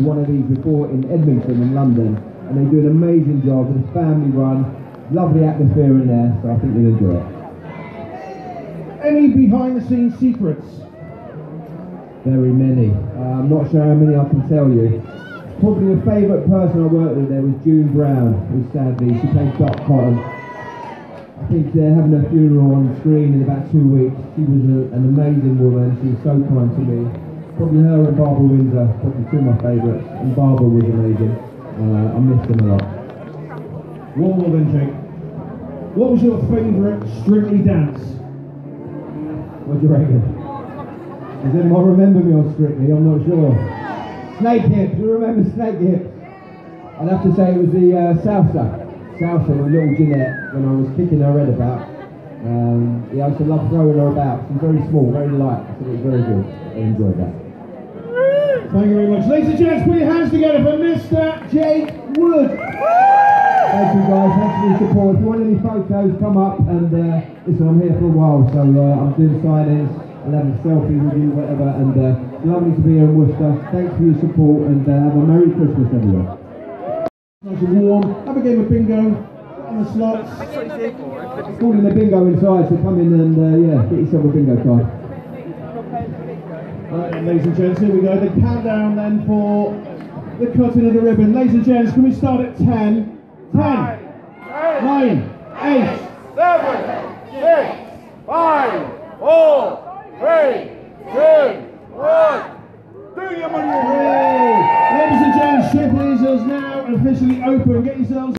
one of these before in Edmonton in London, and they do an amazing job. It's a family run, lovely atmosphere in there, so I think you'll enjoy it. Any behind the scenes secrets? Very many. Uh, I'm not sure how many I can tell you. Probably the favourite person I worked with there was June Brown, who sadly, she played Dot Cotton. I think they're having a funeral on screen in about two weeks. She was a, an amazing woman, she was so kind to me. Probably her and Barbara Windsor, probably two of my favourites, and Barbara was amazing. Uh, I miss them a lot. One more then, Jake. What was your favourite Strictly dance? What do you reckon? Does anyone remember me on Strictly? I'm not sure. Snake hips. you remember snake hips? I'd have to say it was the uh, salsa. Salsa with little Janette when I was kicking her head about. Um, yeah, I used to love throwing her about. She's very small, very light. So it was very good. I enjoyed that. Thank you very much. Ladies and gents, put your hands together for Mr. Jake Wood. Thank you guys. Thanks for your support. If you want any photos, come up and uh, listen. I'm here for a while, so uh, I'm doing signings. I'll have a selfie with you, whatever. And uh, lovely to be here in Worcester. Thanks for your support and uh, have a Merry Christmas, everyone. Nice and warm. Have a game of bingo on the slots. Calling the bingo inside, so come in and uh, yeah, get yourself a bingo card. Right, ladies and gents, here we go. The countdown then for the cutting of the ribbon. Ladies and gents, can we start at 10? 10, 9, 8, seven, six, five, four, three, two, one. Do your money. Ladies and gents, Shipley's is now officially open. Get yourselves